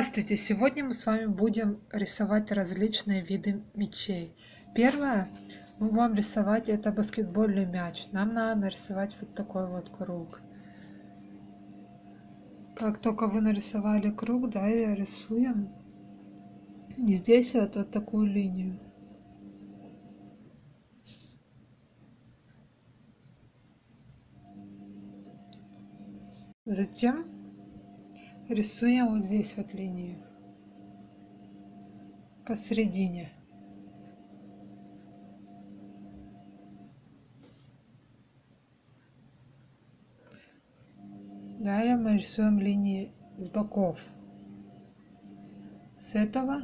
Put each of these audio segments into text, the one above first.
Здравствуйте! Сегодня мы с вами будем рисовать различные виды мячей. Первое, мы будем рисовать это баскетбольный мяч. Нам надо нарисовать вот такой вот круг. Как только вы нарисовали круг, далее рисуем здесь вот, вот такую линию. Затем рисуем вот здесь вот линию посередине. Далее мы рисуем линии с боков. С этого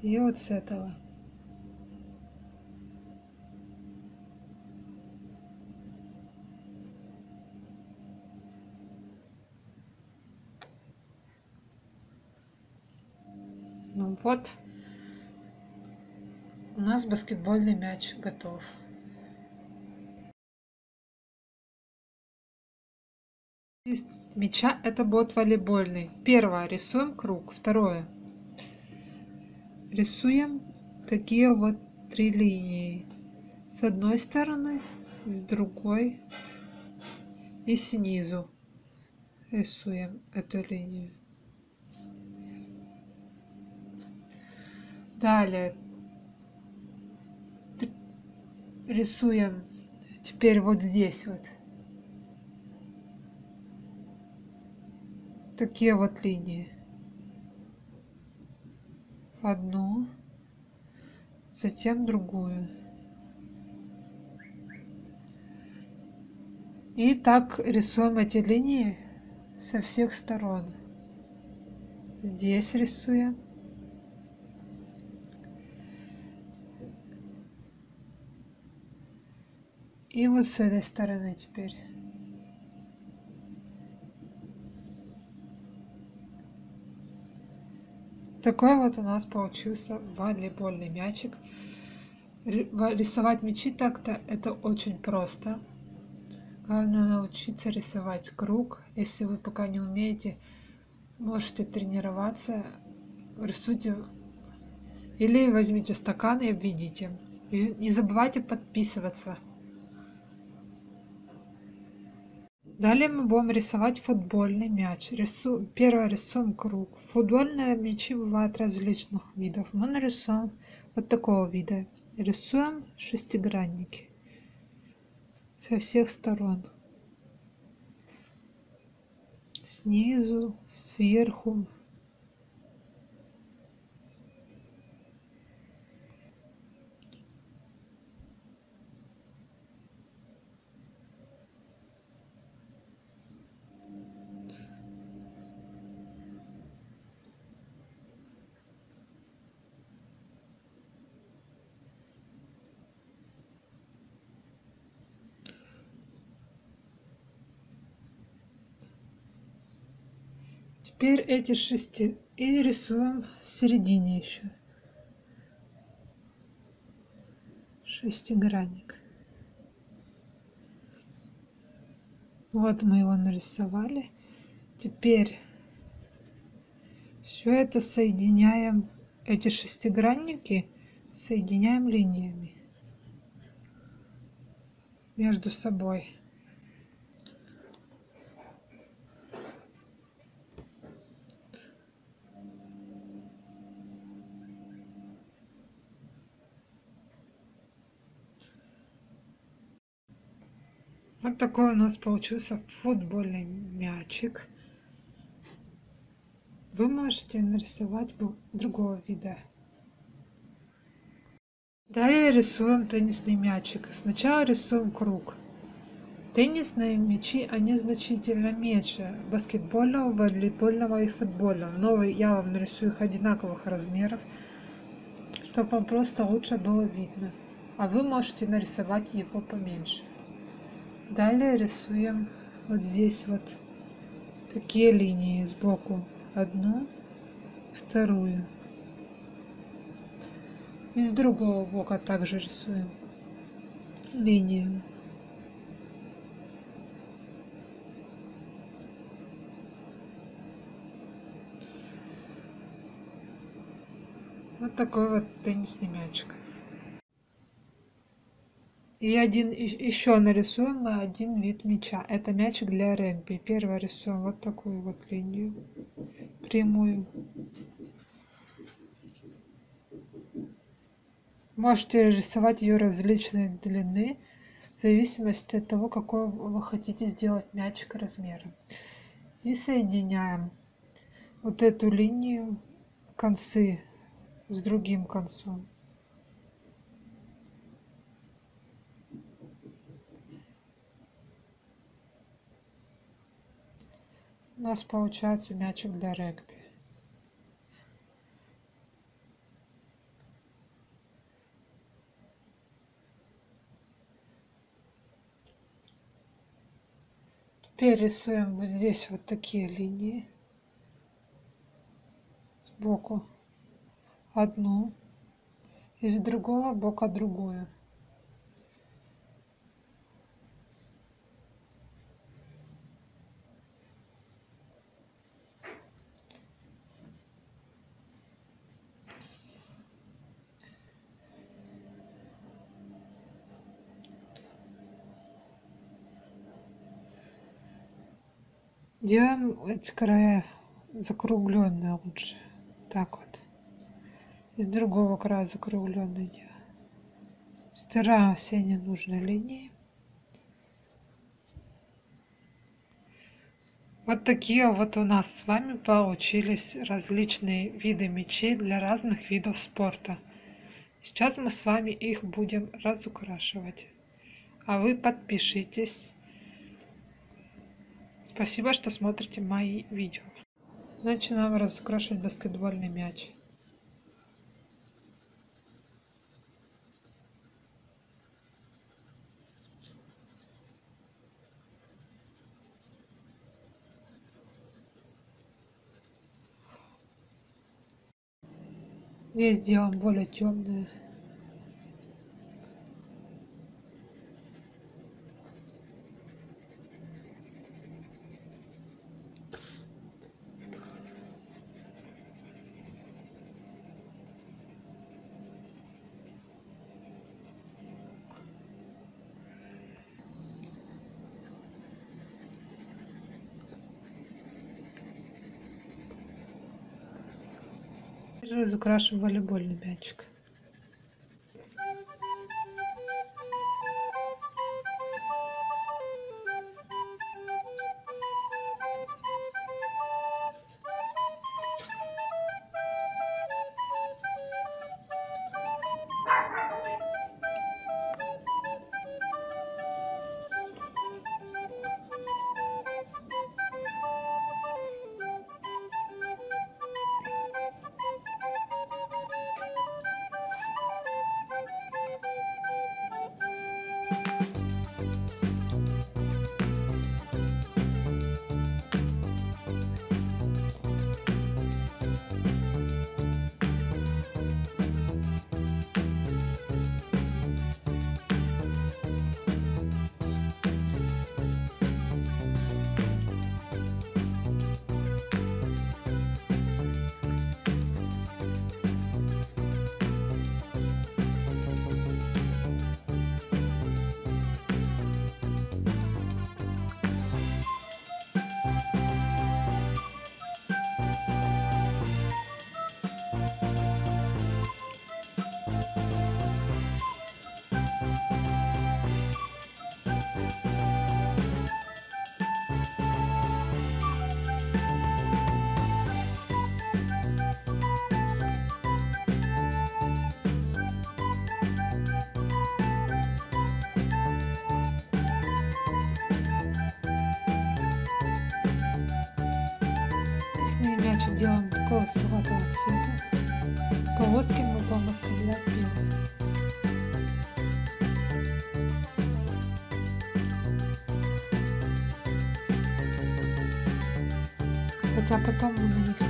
и вот с этого. Ну вот, у нас баскетбольный мяч готов. Из мяча это будет волейбольный. Первое, рисуем круг. Второе, рисуем такие вот три линии. С одной стороны, с другой и снизу рисуем эту линию. Далее рисуем теперь вот здесь вот такие вот линии. Одну, затем другую. И так рисуем эти линии со всех сторон. Здесь рисуем. И вот с этой стороны теперь. Такой вот у нас получился волейбольный мячик. Рисовать мячи так-то это очень просто. Главное научиться рисовать круг. Если вы пока не умеете, можете тренироваться. Рисуйте или возьмите стакан и обведите. И не забывайте подписываться. Далее мы будем рисовать футбольный мяч. Рису... Первый рисуем круг. Футбольные мячи бывают различных видов. Мы нарисуем вот такого вида. Рисуем шестигранники со всех сторон. Снизу, сверху, Теперь эти шести и рисуем в середине еще шестигранник. Вот мы его нарисовали. Теперь все это соединяем, эти шестигранники соединяем линиями между собой. Вот такой у нас получился футбольный мячик. Вы можете нарисовать другого вида. Далее рисуем теннисный мячик. Сначала рисуем круг. Теннисные мячи, они значительно меньше баскетбольного, волейбольного и футбольного. Но я вам нарисую их одинаковых размеров, чтобы вам просто лучше было видно. А вы можете нарисовать его поменьше. Далее рисуем вот здесь вот такие линии сбоку. Одну, вторую. И с другого бока также рисуем линию. Вот такой вот теннисный мячик. И один еще нарисуем мы один вид мяча. Это мячик для регби. Первый рисуем вот такую вот линию прямую. Можете рисовать ее различной длины, в зависимости от того, какой вы хотите сделать мячик размером. И соединяем вот эту линию концы с другим концом. У нас получается мячик для регби. Теперь рисуем вот здесь вот такие линии сбоку одну и с другого бока другую. Делаем эти края закругленные лучше. Так вот. Из другого края закругленные делаем. Стираем все ненужные линии. Вот такие вот у нас с вами получились различные виды мечей для разных видов спорта. Сейчас мы с вами их будем разукрашивать. А вы подпишитесь Спасибо, что смотрите мои видео. Начинаем разукрашивать баскетбольный мяч. Здесь сделаем более темные разукрашиваем волейбольный мячик Красный мячик делаем такого салатового цвета. Полоски мы будем оставлять белые. Хотя потом мы на них